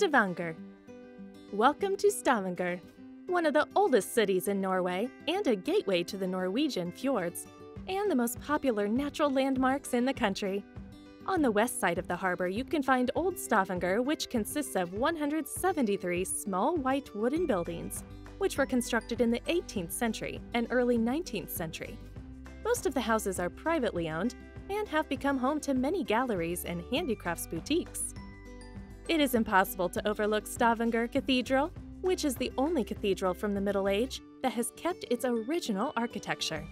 Stavanger. Welcome to Stavanger, one of the oldest cities in Norway and a gateway to the Norwegian fjords, and the most popular natural landmarks in the country. On the west side of the harbor, you can find Old Stavanger, which consists of 173 small white wooden buildings, which were constructed in the 18th century and early 19th century. Most of the houses are privately owned and have become home to many galleries and handicrafts boutiques. It is impossible to overlook Stavanger Cathedral, which is the only cathedral from the Middle Age that has kept its original architecture.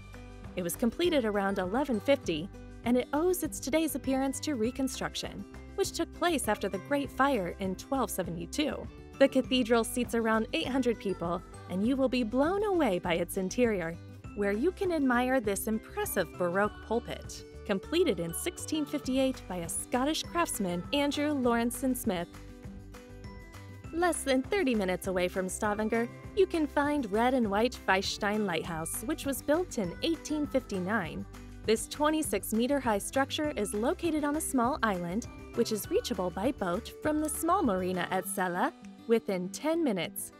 It was completed around 1150, and it owes its today's appearance to reconstruction, which took place after the Great Fire in 1272. The cathedral seats around 800 people, and you will be blown away by its interior, where you can admire this impressive Baroque pulpit completed in 1658 by a Scottish craftsman, Andrew Lawrenceson Smith. Less than 30 minutes away from Stavanger, you can find red and white Feistein Lighthouse, which was built in 1859. This 26 meter high structure is located on a small island, which is reachable by boat from the small marina at Sele within 10 minutes.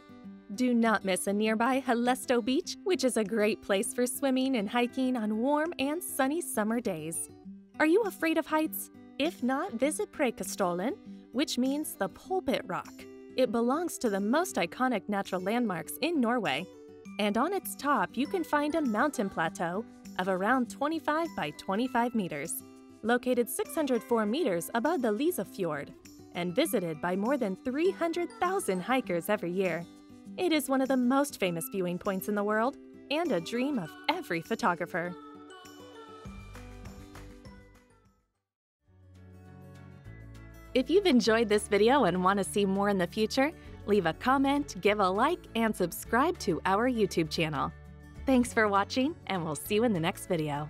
Do not miss a nearby Hellesto Beach, which is a great place for swimming and hiking on warm and sunny summer days. Are you afraid of heights? If not, visit Preikestolen, which means the Pulpit Rock. It belongs to the most iconic natural landmarks in Norway. And on its top, you can find a mountain plateau of around 25 by 25 meters, located 604 meters above the Lysefjord, and visited by more than 300,000 hikers every year. It is one of the most famous viewing points in the world and a dream of every photographer. If you've enjoyed this video and want to see more in the future, leave a comment, give a like, and subscribe to our YouTube channel. Thanks for watching, and we'll see you in the next video.